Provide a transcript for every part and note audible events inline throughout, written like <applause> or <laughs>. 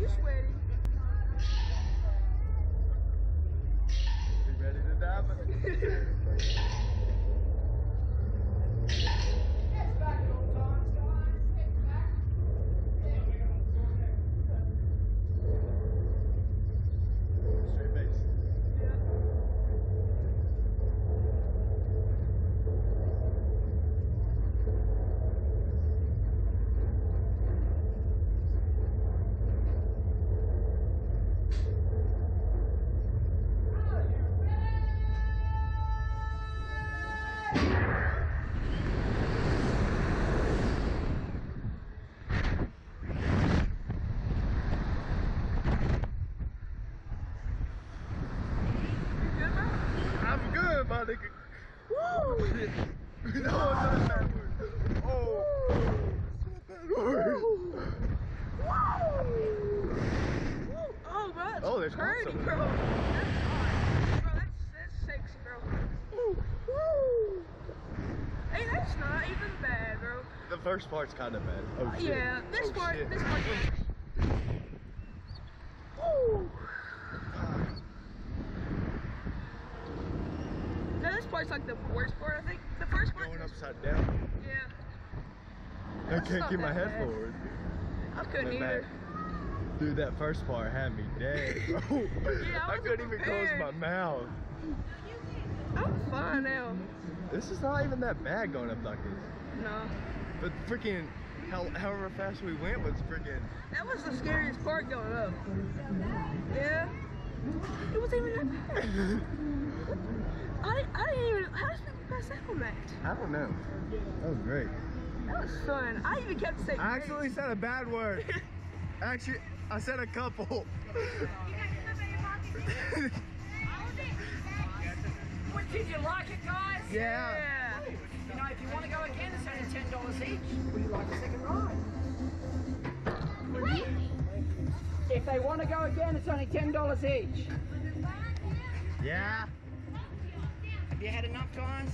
You sweaty? You ready to dive? Straight base. You good, bro? I'm nigga. Woo! no, not word. Oh. It's not a word. Woo! Oh, bro, oh, that's Oh, there's pretty, console. bro. That's hot. Bro, that's, that's sexy, bro. Woo! Hey, that's not even bad, bro. The first part's kind of bad. Oh shit. Yeah, this oh, part, shit. this part. Oh, Woo! No, this part's like the worst part, I think. The first part. Going upside down. Yeah. I That's can't get my head bad. forward. I couldn't either. back. Dude, that first part had me dead. <laughs> Yeah, I I couldn't even close my mouth. I'm fine now. This is not even that bad going up like this. No. But freaking, how, however fast we went was freaking. That was the scariest part going up. Yeah. It wasn't even that bad. <laughs> I, I didn't even. How did people pass that on? I don't know. That was great. That was fun. I even kept saying. I actually said a bad word. <laughs> Actually, I said a couple. <laughs> <laughs> What, did you like it, guys? yeah. Yeah. You know, if you want to go again, it's only ten dollars each. Would you like a second ride? If they want to go again, it's only ten dollars each. Yeah. You had enough, guys.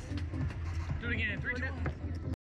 Do it again. Three, two, one.